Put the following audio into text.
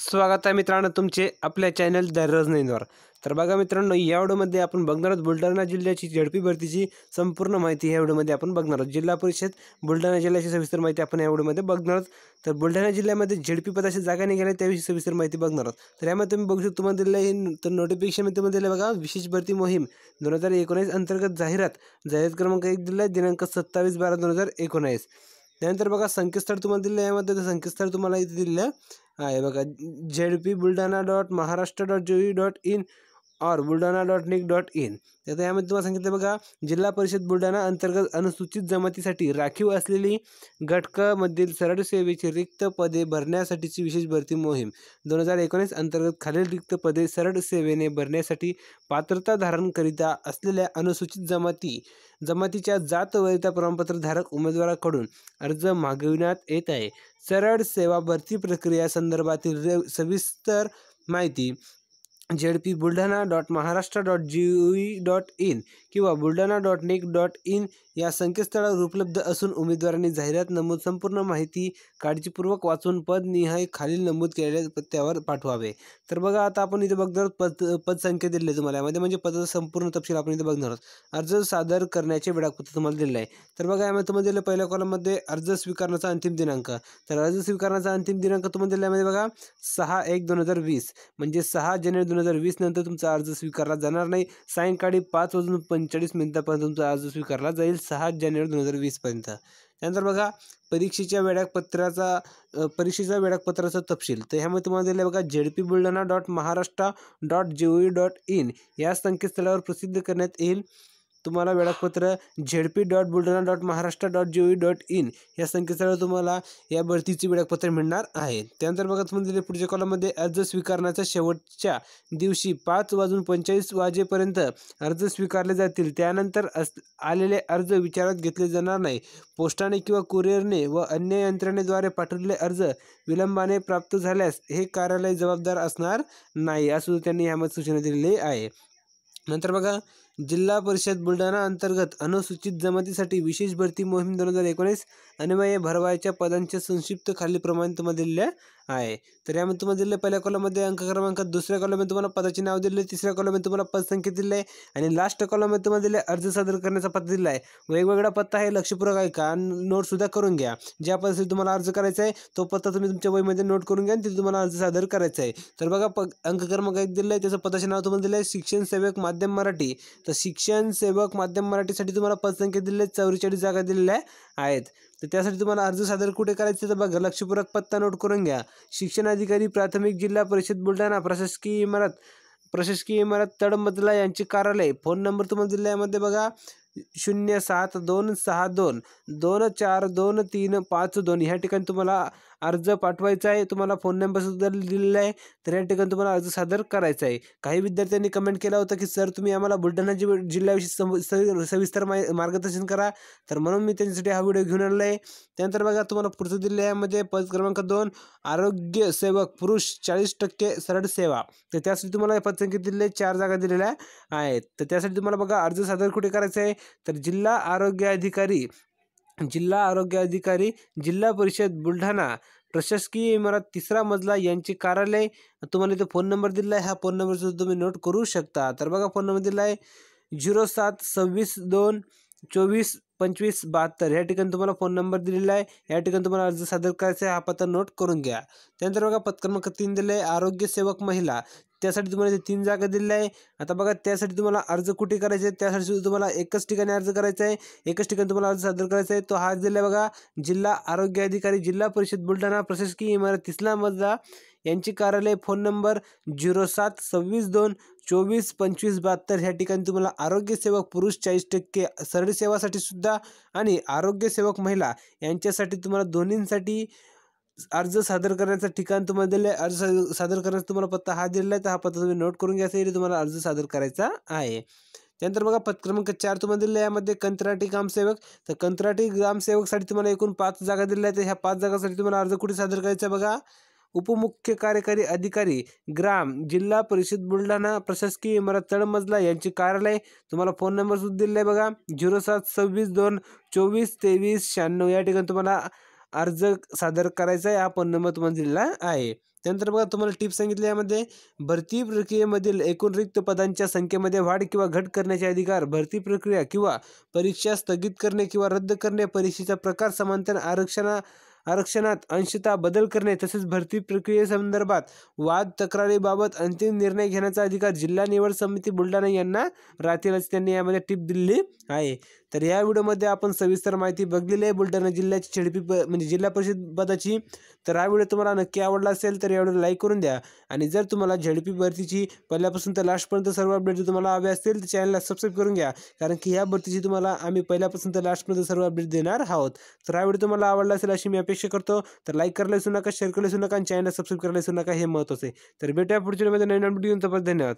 स्वागत आहे मित्रांनो तुमचे आपल्या चॅनल दररोज नईनवर तर बघा मित्रांनो या व्हिडिओमध्ये आपण बघणार आहोत बुलढाणा जिल्ह्याची झडपी भरतीची संपूर्ण माहिती या व्हिडिओमध्ये आपण बघणार आहोत. जिल्हा परिषद बुलढाणा जिल्ह्याची सविस्तर माहिती आपण या व्हिडिओमध्ये बघणार आहोत. तर बुलढाणा जिल्ह्यामध्ये झडपी पदाच्या जागा निघाल्या त्याविषयी सविस्तर माहिती बघणार आहोत. तर यामध्ये तुम्ही बघू शकता तुम्हाला दिलेलं हे तर नोटिफिकेशन तुम्हाला दिलं बघा विशेष भरती मोहीम दोन हजार एकोणीस अंतर्गत जाहिरात. जाहिरात क्रमांक एक दिला आहे दिनांक सत्तावीस बारा दोन हजार एकोणीस. त्यानंतर बघा संकेतस्थळ तुम्हाला दिलं यामध्ये तर संकेतस्थळ तुम्हाला इथे दिलं आहे. बघा Z P Buldhana dot Maharashtra dot G V dot in or Buldhana dot nic dot in तर यामध्ये तुम्हाला सांगितलं बघा जिल्हा परिषद बुलढाणा अंतर्गत अनुसूचित जमातीसाठी राखीव असलेली घटकामधील सरळ सेवेची रिक्त पदे भरण्यासाठीची विशेष भरती मोहीम. दोन हजार एकोणीस अंतर्गत खालील रिक्त पदे सरळ सेवेने भरण्यासाठी पात्रता धारणकरिता असलेल्या अनुसूचित जमाती जमातीच्या जात वैधता प्रमाणपत्र धारक उमेदवाराकडून अर्ज मागविण्यात येत आहे. सरळ सेवा भरती प्रक्रिया संदर्भातील सविस्तर माहिती Z P Buldhana dot Maharashtra dot G E dot in किंवा Buldhana dot nic dot in या संकेतस्थळावर उपलब्ध असून उमेदवारांनी जाहिरात नमूद संपूर्ण माहिती काळजीपूर्वक वाचून पदनिहाय खालील नमूद केलेल्या पत्त्यावर पाठवावे. तर बघा आता आपण इथे बघणार आहोत पद पदसंख्या दिली आहे तुम्हाला. यामध्ये म्हणजे पदाचा संपूर्ण तपशील आपण इथे बघणार आहोत. अर्ज सादर करण्याचे वेळापत्र तुम्हाला दिलेलं आहे. तर बघा यामध्ये तुम्हाला दिलं पहिल्या कॉलममध्ये अर्ज स्वीकारण्याचा अंतिम दिनांक. तर अर्ज स्वीकारण्याचा अंतिम दिनांक तुम्हाला दिल्यामध्ये बघा सहा एक दोन हजार वीस. म्हणजे सहा जानेवारी दोन हजार वीस नंतर तुमचा अर्ज स्वीकारला जाणार नाही. सायंकाळी पाच वाजून पंचेचाळीस मिनिटापर्यंत तुमचा अर्ज स्वीकारला जाईल. सहा जानेवारी दोन हजार वीसपर्यंत त्यानंतर बघा परीक्षेच्या वेळापत्राचा परीक्षेच्या वेळापत्राचा तपशील. तर ह्यामध्ये तुम्हाला दिलं बघा Z P Buldhana dot Maharashtra dot G O dot in या संकेतस्थळावर प्रसिद्ध करण्यात येईल. तुम्हाला वेळापत्र Z P dot Buldhana dot Maharashtra dot G O dot in या संकेतस्थळावर तुम्हाला या भरतीचे वेळापत्र मिळणार आहे. त्यानंतर बघा तुम्हाला दिले पुढच्या कॉलममध्ये अर्ज स्वीकारण्याच्या शेवटच्या दिवशी पाच वाजून पंचेचाळीस वाजेपर्यंत अर्ज स्वीकारले जातील. त्यानंतर अस आलेले अर्ज विचारात घेतले जाणार नाही. पोस्टाने किंवा कुरिअरने व अन्य यंत्रणेद्वारे पाठवलेले अर्ज विलंबाने प्राप्त झाल्यास हे कार्यालय जबाबदार असणार नाही असं त्यांनी यामध्ये सूचना दिलेली आहे. नंतर बघा जिल्हा परिषद बुलढाणा अंतर्गत अनुसूचित जमातीसाठी विशेष भरती मोहीम दोन हजार एकोणीस अन्वये भरवायच्या पदांचे संक्षिप्त खाली प्रमाण तुम्हाला दिलेले आहे. तर यामध्ये तुम्हाला दिले पहिल्या कॉलममध्ये अंक क्रमांक दुसऱ्या कॉलममध्ये तुम्हाला पदाचे नाव दिले तिसऱ्या कॉलममध्ये तुम्हाला पदसंख्या दिली आहे आणि लास्ट कॉलममध्ये तुम्हाला दिले अर्ज सादर करण्याचा पत्ता दिला आहे. वेगवेगळा पत्ता आहे लक्षपूर्वक आहे का नोटसुद्धा करून घ्या. ज्या पद्धतीने तुम्हाला अर्ज करायचा आहे तो पत्ता तुम्ही तुमच्या वहीमध्ये नोट करून घ्या आणि तिथे तुम्हाला अर्ज सादर करायचा आहे. तर बघा प अंक क्रमांक एक दिलं आहे त्याचं पदाचे नाव तुम्हाला दिलं आहे शिक्षण सेवक माध्यम मराठी. तर शिक्षण सेवक माध्यम मराठीसाठी तुम्हाला पदसंख्या दिलेल्या आहेत चौवेचाळीस जागा दिलेल्या आहेत. तर त्यासाठी तुम्हाला अर्ज सादर कुठे करायचे तर बघा. लक्षपूर्वक पत्ता नोट करून घ्या. शिक्षण अधिकारी प्राथमिक जिल्हा परिषद बुलढाणा प्रशासकीय इमारत प्रशासकीय इमारत तळमजला यांचे कार्यालय. फोन नंबर तुम्हाला दिला यामध्ये बघा. शून्य सात दोन सहा दोन दोन चार दोन तीन पाच दोन. ह्या ठिकाणी तुम्हाला अर्ज पाठवायचा आहे तुम्हाला फोन नंबर सुद्धा दिलेला आहे तर या ठिकाणी तुम्हाला अर्ज सादर करायचा आहे. काही विद्यार्थ्यांनी कमेंट केला होता की सर तुम्ही आम्हाला बुलढाणा जि जिल्ह्याविषयी सविस्तर मार्गदर्शन करा. तर म्हणून मी त्यांच्यासाठी हा व्हिडिओ घेऊन आलेला आहे. त्यानंतर बघा तुम्हाला पुढचं दिलं यामध्ये पद क्रमांक दोन आरोग्य सेवक पुरुष चाळीस टक्के सरळ सेवा. तर त्यासाठी तुम्हाला पदसंख्या दिलेले चार जागा दिलेल्या आहेत. तर त्यासाठी तुम्हाला बघा अर्ज सादर कुठे करायचा आहे? तर जिल्हा आरोग्य अधिकारी जिल्हा आरोग्य अधिकारी जिल्हा परिषद बुलढाणा प्रशासकीय इमारत तिसरा मजला यांचे कार्यालय तुम्हाला इथे फोन नंबर दिला आहे. हा फोन नंबरसुद्धा तुम्ही नोट करू शकता. तर बघा फोन नंबर दिला आहे झिरो सात सव्वीस दोन चोवीस पंचवीस बहात्तर. या ठिकाणी तुम्हाला फोन नंबर दिलेला आहे. या ठिकाणी तुम्हाला अर्ज सादर करायचा आहे. हा पत्ता नोट करून घ्या. त्यानंतर बघा पद क्रमांक तीन दिले आरोग्य सेवक महिला. त्यासाठी तुम्हाला तीन जागा दिलेल्या आहे. आता बघा त्यासाठी तुम्हाला अर्ज कुठे करायचे आहे त्यासाठी सुद्धा तुम्हाला एकच ठिकाणी अर्ज करायचा आहे. एकच ठिकाणी तुम्हाला अर्ज सादर करायचा आहे. तो हा दिला आहे बघा जिल्हा आरोग्य अधिकारी जिल्हा परिषद बुलढाणा प्रशासकीय इमारत तिसला मजला यांची कार्यालय फोन नंबर झिरो सात सव्वीस दोन चोवीस पंचवीस बहात्तर. ह्या ठिकाणी तुम्हाला आरोग्य सेवक पुरुष चाळीस टक्के सरळ सेवासाठी सुद्धा आणि आरोग्य सेवक महिला यांच्यासाठी तुम्हाला दोन्हींसाठी अर्ज सादर करण्याचं ठिकाण तुम्हाला दिलं आहे अर्ज सादर करण्याचा तुम्हाला पत्ता हा दिलेला आहे. तर हा पत्ता तुम्ही नोट करून घ्यायचा आहे तुम्हाला अर्ज सादर करायचा आहे. त्यानंतर बघा पद क्रमांक चार तुम्हाला दिलं आहे. यामध्ये कंत्राटी ग्रामसेवक तर कंत्राटी ग्रामसेवकसाठी तुम्हाला एकूण पाच जागा दिल्या आहेत. ह्या पाच जागासाठी तुम्हाला अर्ज कुठे सादर करायचा आहे बघा? उपमुख्य कार्यकारी अधिकारी ग्राम जिल्हा परिषद बुलढाणा प्रशासकीय इमारत तळमजला यांचे कार्यालय. तुम्हाला फोन नंबर सुद्धा दिलेला आहे बघा. झिरो सात सव्वीस दोन चोवीस तेवीस शहाण्णव. या ठिकाणी तुम्हाला अर्ज सादर करायचा आहे आपण नमत मंजिलला आहे. त्यानंतर बघा तुम्हाला टिप्स सांगितले यामध्ये भरती प्रक्रियेमधील एकूण रिक्त पदांच्या संख्येमध्ये वाढ किंवा घट करण्याचे अधिकार भरती प्रक्रिया किंवा परीक्षा स्थगित करणे किंवा रद्द करणे परीक्षेचा प्रकार समांतर आरक्षणा आरक्षणात अंशतः बदल करणे तसेच भरती प्रक्रियेसंदर्भात वाद तक्रारीबाबत अंतिम निर्णय घेण्याचा अधिकार जिल्हा निवड समिती बुलढाणा यांना राहतील असं त्यांनी यामध्ये टिप दिली आहे. तर या व्हिडिओमध्ये आपण सविस्तर माहिती बघलेली आहे. बुलढाणा जिल्ह्याची छेडपी प म्हणजे जिल्हा परिषद पदाची. तर हा व्हिडिओ तुम्हाला नक्की आवडला असेल तर या व्हिडिओला लाईक करून द्या. आणि जर तुम्हाला झेडपी भरतीची पहिल्यापासून तर लास्टपर्यंत सर्व अपडेट जर तुम्हाला हवे असतील तर चॅनलला सबस्क्राईब करून घ्या. कारण की ह्या भरतीची तुम्हाला आम्ही पहिल्यापासून तर लास्टपर्यंत सर्व अपडेट देणार आहोत. तर हा व्हिडिओ तुम्हाला आवडला असेल अशी मी अपेक्षा करतो. तर लाईक करायला विसरू नका शेअर करायला विसरू नका आणि चॅनल सबस्क्राईब करायला विसरू नका हे महत्त्वाचं आहे. तर भेटूया पुढच्या व्हिडिओमध्ये नवीन अपडेट घेऊन तोपर्यंत धन्यवाद.